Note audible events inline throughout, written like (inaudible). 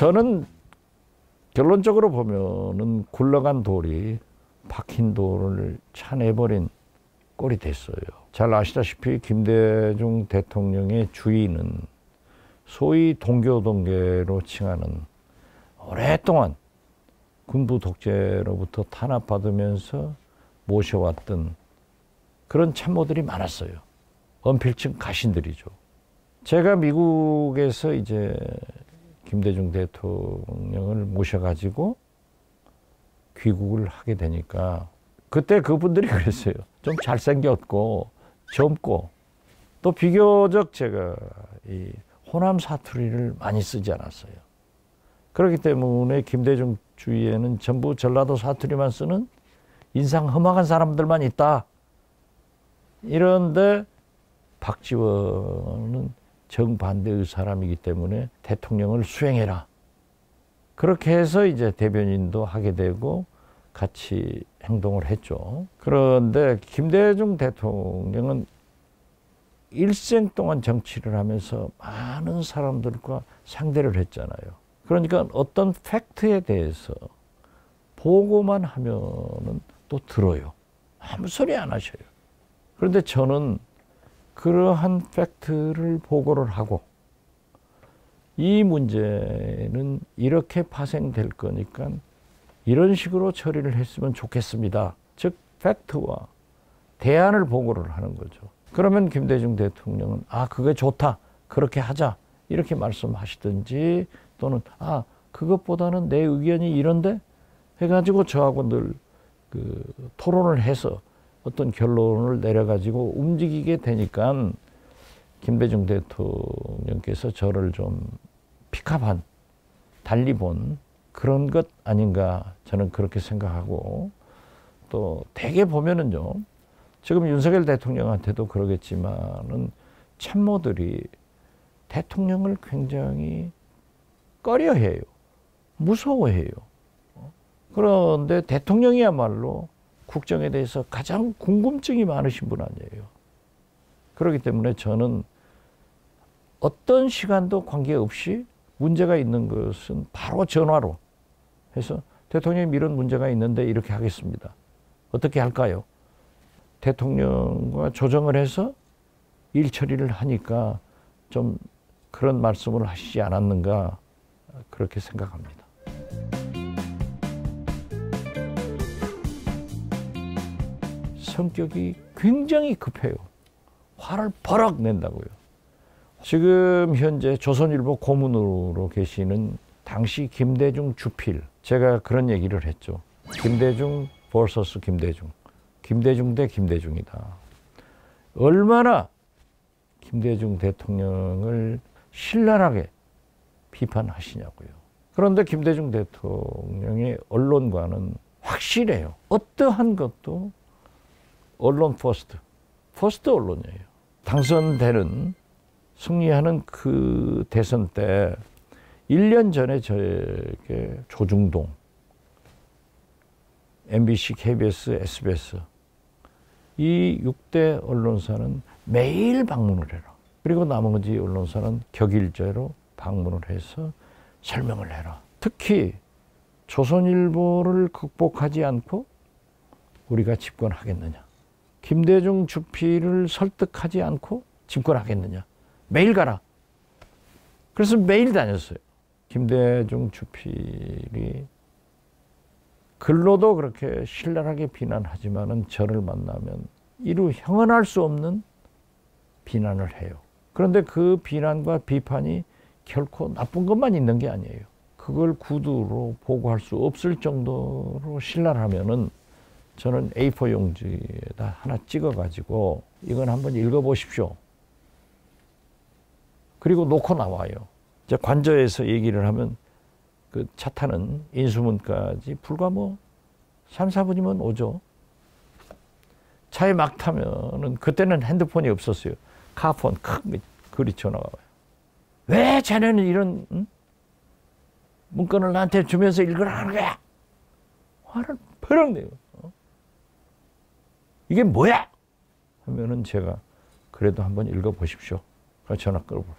저는 결론적으로 보면은 굴러간 돌이 박힌 돌을 차내버린 꼴이 됐어요. 잘 아시다시피 김대중 대통령의 주인은 소위 동교동계로 칭하는 오랫동안 군부 독재로부터 탄압받으면서 모셔왔던 그런 참모들이 많았어요. 언필층 가신들이죠. 제가 미국에서 이제 김대중 대통령을 모셔가지고 귀국을 하게 되니까 그때 그분들이 (laughs) 그랬어요. 좀 잘생겼고 젊고 또 비교적 제가 이 호남 사투리를 많이 쓰지 않았어요. 그렇기 때문에 김대중 주위에는 전부 전라도 사투리만 쓰는 인상 험악한 사람들만 있다. 이런데 박지원은 정반대의 사람이기 때문에 대통령을 수행해라. 그렇게 해서 이제 대변인도 하게 되고 같이 행동을 했죠. 그런데 김대중 대통령은 일생 동안 정치를 하면서 많은 사람들과 상대를 했잖아요. 그러니까 어떤 팩트에 대해서 보고만 하면은 또 들어요. 아무 소리 안 하셔요. 그런데 저는 그러한 팩트를 보고를 하고 이 문제는 이렇게 파생될 거니까 이런 식으로 처리를 했으면 좋겠습니다. 즉 팩트와 대안을 보고를 하는 거죠. 그러면 김대중 대통령은 아 그게 좋다 그렇게 하자 이렇게 말씀하시든지 또는 아 그것보다는 내 의견이 이런데 해가지고 저하고 늘 그 토론을 해서 어떤 결론을 내려가지고 움직이게 되니까 김대중 대통령께서 저를 좀 픽업한 달리 본 그런 것 아닌가 저는 그렇게 생각하고 또 대개 보면은요 지금 윤석열 대통령한테도 그러겠지만은 참모들이 대통령을 굉장히 꺼려해요. 무서워해요. 그런데 대통령이야말로 국정에 대해서 가장 궁금증이 많으신 분 아니에요. 그렇기 때문에 저는 어떤 시간도 관계없이 문제가 있는 것은 바로 전화로 해서 대통령이 이런 문제가 있는데 이렇게 하겠습니다. 어떻게 할까요? 대통령과 조정을 해서 일 처리를 하니까 좀 그런 말씀을 하시지 않았는가 그렇게 생각합니다. 성격이 굉장히 급해요. 화를 버럭 낸다고요. 지금 현재 조선일보 고문으로 계시는 당시 김대중 주필 제가 그런 얘기를 했죠. 김대중 vs 김대중. 김대중 대 김대중이다. 얼마나 김대중 대통령을 신랄하게 비판하시냐고요. 그런데 김대중 대통령의 언론관은 확실해요. 어떠한 것도 언론 first, first 언론이에요. 당선되는 승리하는 그 대선 때 1년 전에 저에게 조중동, MBC, KBS, SBS 이 6대 언론사는 매일 방문을 해라. 그리고 나머지 언론사는 격일제로 방문을 해서 설명을 해라. 특히 조선일보를 극복하지 않고 우리가 집권하겠느냐. 김대중 주필을 설득하지 않고 집권하겠느냐. 매일 가라. 그래서 매일 다녔어요. 김대중 주필이 글로도 그렇게 신랄하게 비난하지만은 저를 만나면 이루 형언할 수 없는 비난을 해요. 그런데 그 비난과 비판이 결코 나쁜 것만 있는 게 아니에요. 그걸 구두로 보고할 수 없을 정도로 신랄하면은 저는 A4 용지에다 하나 찍어가지고 이건 한번 읽어보십시오. 그리고 놓고 나와요. 이제 관저에서 얘기를 하면 그 차 타는 인수문까지 불과 뭐 3, 4분이면 오죠. 차에 막 타면은 그때는 핸드폰이 없었어요. 카폰 큰 글이 전화가 와요. 왜 자네는 이런 응? 문건을 나한테 주면서 읽으라는 거야? 화를 버럭 내요. 이게 뭐야? 하면은 제가 그래도 한번 읽어보십시오. 전화 끌어버려.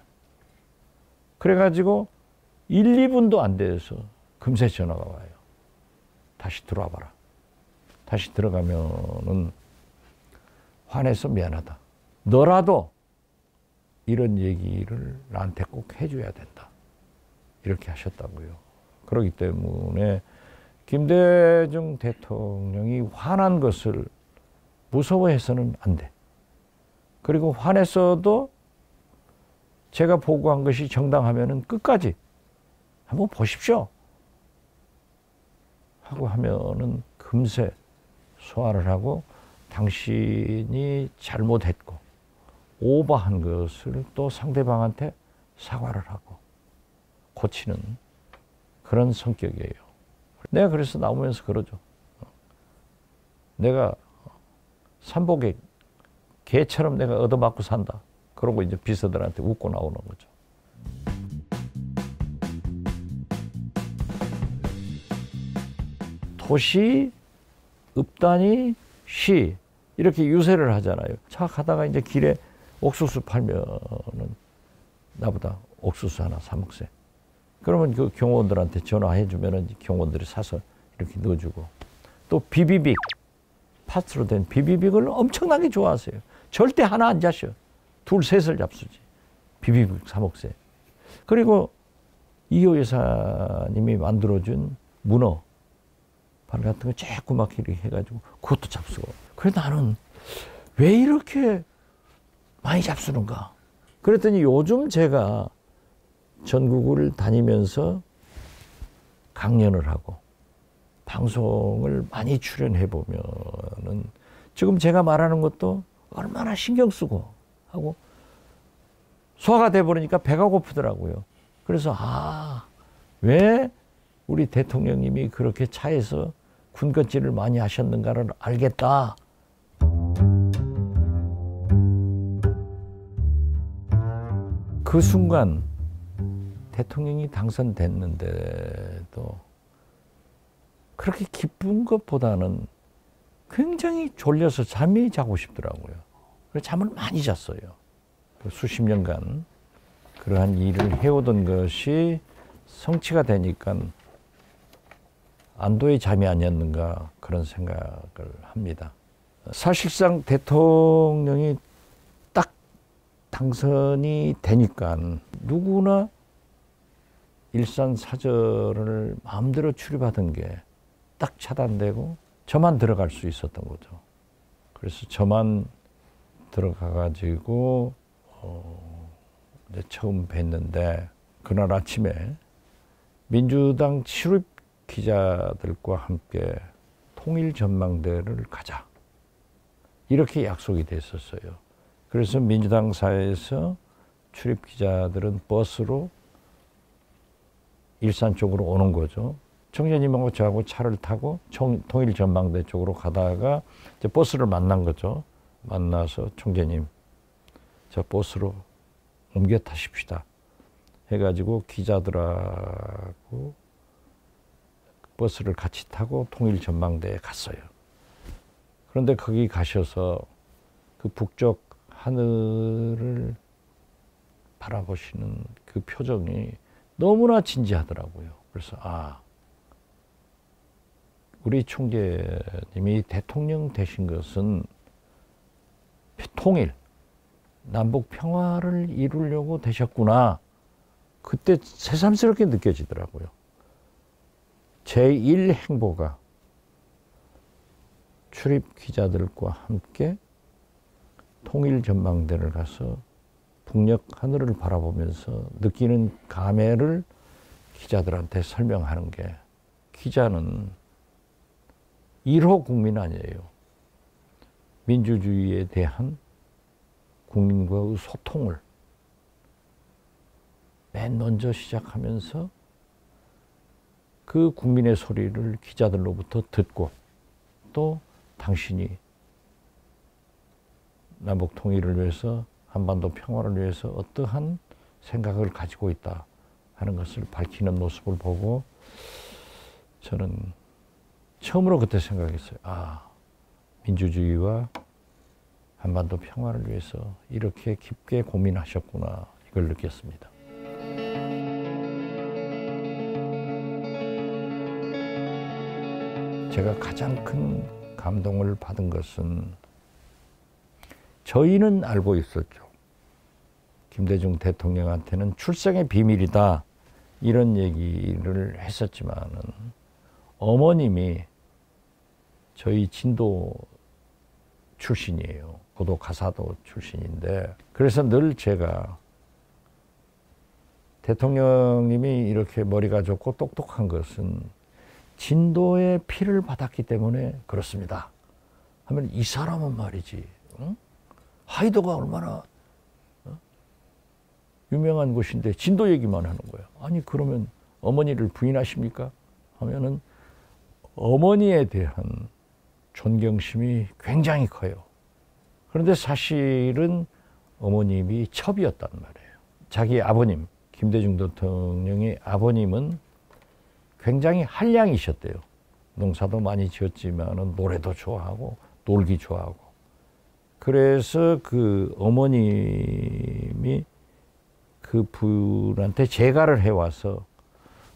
그래가지고 1, 2분도 안 돼서 금세 전화가 와요. 다시 들어와 봐라. 다시 들어가면은 화내서 미안하다. 너라도 이런 얘기를 나한테 꼭 해줘야 된다. 이렇게 하셨다고요. 그렇기 때문에 김대중 대통령이 화난 것을 무서워해서는 안 돼. 그리고 화냈어도 제가 보고한 것이 정당하면은 끝까지 한번 보십시오. 하고 하면은 금세 소화를 하고 당신이 잘못했고 오버한 것을 또 상대방한테 사과를 하고 고치는 그런 성격이에요. 내가 그래서 나오면서 그러죠. 내가 삼복에 개처럼 내가 얻어맞고 산다. 그러고 이제 비서들한테 웃고 나오는 거죠. 도시, 읍단이, 시 이렇게 유세를 하잖아요. 차 가다가 이제 길에 옥수수 팔면은 나보다 옥수수 하나 사 먹세. 그러면 그 경호원들한테 전화해 주면은 경호원들이 사서 이렇게 넣어주고 또 비비빅 파스로 된 비비빅을 엄청나게 좋아하세요. 절대 하나 안 자셔. 둘 셋을 잡수지. 비비빅 사 먹세. 그리고 이호 여사님이 만들어준 문어 발 같은 거 조그맣게 이렇게 해가지고 그것도 잡수고. 그래 나는 왜 이렇게 많이 잡수는가? 그랬더니 요즘 제가 전국을 다니면서 강연을 하고 방송을 많이 출연해 보면은 지금 제가 말하는 것도 얼마나 신경 쓰고 하고 소화가 돼 버리니까 배가 고프더라고요. 그래서 아, 왜 우리 대통령님이 그렇게 차에서 군것질을 많이 하셨는가를 알겠다. 그 순간 대통령이 당선됐는데도 그렇게 기쁜 것보다는 굉장히 졸려서 잠이 자고 싶더라고요. 그래서 잠을 많이 잤어요. 그 수십 년간 그러한 일을 해오던 것이 성취가 되니까 안도의 잠이 아니었는가 그런 생각을 합니다. 사실상 대통령이 딱 당선이 되니까 누구나 일산 사절을 마음대로 출입하던 게 딱 차단되고 저만 들어갈 수 있었던 거죠. 그래서 저만 들어가가지고 어 이제 처음 뵀는데 그날 아침에 민주당 출입 기자들과 함께 통일 전망대를 가자. 이렇게 약속이 됐었어요. 그래서 민주당 사에서 출입 기자들은 버스로 일산 쪽으로 오는 거죠. 청년님하고 저하고 차를 타고 청, 통일 전망대 쪽으로 가다가 이제 버스를 만난 거죠. 만나서 총재님, 저 버스로 옮겨 타십시다. 해가지고 기자들하고 버스를 같이 타고 통일 전망대에 갔어요. 그런데 거기 가셔서 그 북쪽 하늘을 바라보시는 그 표정이 너무나 진지하더라고요. 그래서 아 우리 총재님이 대통령 되신 것은 통일, 남북 평화를 이루려고 되셨구나. 그때 새삼스럽게 느껴지더라고요. 제1행보가 출입 기자들과 함께 통일 전망대를 가서 북녘 하늘을 바라보면서 느끼는 감회를 기자들한테 설명하는 게 기자는 1호 국민 아니에요. 민주주의에 대한 국민과의 소통을 맨 먼저 시작하면서 그 국민의 소리를 기자들로부터 듣고 또 당신이 남북 통일을 위해서 한반도 평화를 위해서 어떠한 생각을 가지고 있다 하는 것을 밝히는 모습을 보고 저는 처음으로 그때 생각했어요. 아, 민주주의와 한반도 평화를 위해서 이렇게 깊게 고민하셨구나. 이걸 느꼈습니다. 제가 가장 큰 감동을 받은 것은 저희는 알고 있었죠. 김대중 대통령한테는 출생의 비밀이다. 이런 얘기를 했었지만 어머님이 저희 진도 출신이에요. 고도 가사도 출신인데 그래서 늘 제가 대통령님이 이렇게 머리가 좋고 똑똑한 것은 진도의 피를 받았기 때문에 그렇습니다. 하면 이 사람은 말이지 응? 하이도가 얼마나 어? 유명한 곳인데 진도 얘기만 하는 거야. 아니 그러면 어머니를 부인하십니까? 하면은 어머니에 대한 존경심이 굉장히 커요. 그런데 사실은 어머님이 첩이었단 말이에요. 자기 아버님 김대중 대통령의 아버님은 굉장히 한량이셨대요. 농사도 많이 지었지만 노래도 좋아하고 놀기 좋아하고. 그래서 그 어머님이 그 분한테 재가를 해와서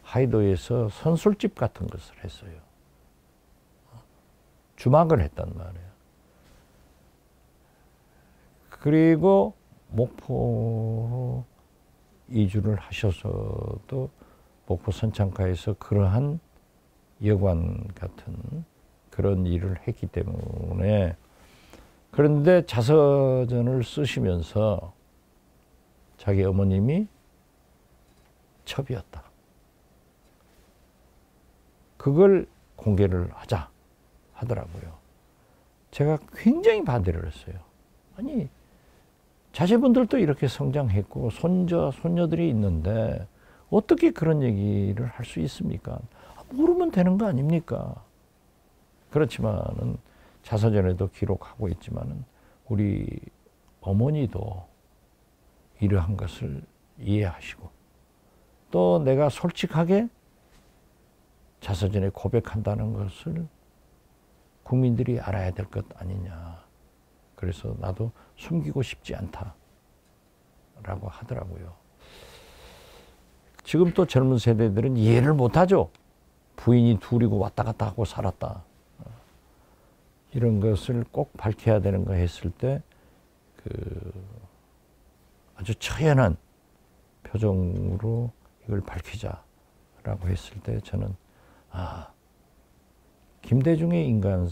하이도에서 선술집 같은 것을 했어요. 주막을 했단 말이에요. 그리고 목포 이주를 하셔서도 목포 선창가에서 그러한 여관 같은 그런 일을 했기 때문에 그런데 자서전을 쓰시면서 자기 어머님이 첩이었다. 그걸 공개를 하자 하더라고요. 제가 굉장히 반대를 했어요. 아니, 자제분들도 이렇게 성장했고 손자, 손녀들이 있는데 어떻게 그런 얘기를 할 수 있습니까? 모르면 되는 거 아닙니까? 그렇지만은 자서전에도 기록하고 있지만은 우리 어머니도 이러한 것을 이해하시고 또 내가 솔직하게 자서전에 고백한다는 것을 국민들이 알아야 될 것 아니냐. 그래서 나도 숨기고 싶지 않다 라고 하더라고요. 지금 또 젊은 세대들은 이해를 못하죠. 부인이 둘이고 왔다 갔다 하고 살았다. 이런 것을 꼭 밝혀야 되는 거 했을 때, 그, 아주 처연한 표정으로 이걸 밝히자라고 했을 때 저는, 아, 김대중의 인간이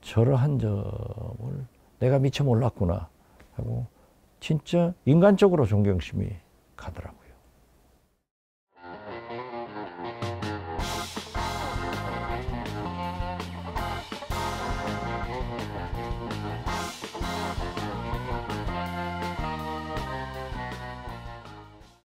저러한 점을 내가 미처 몰랐구나 하고 진짜 인간적으로 존경심이 가더라고요.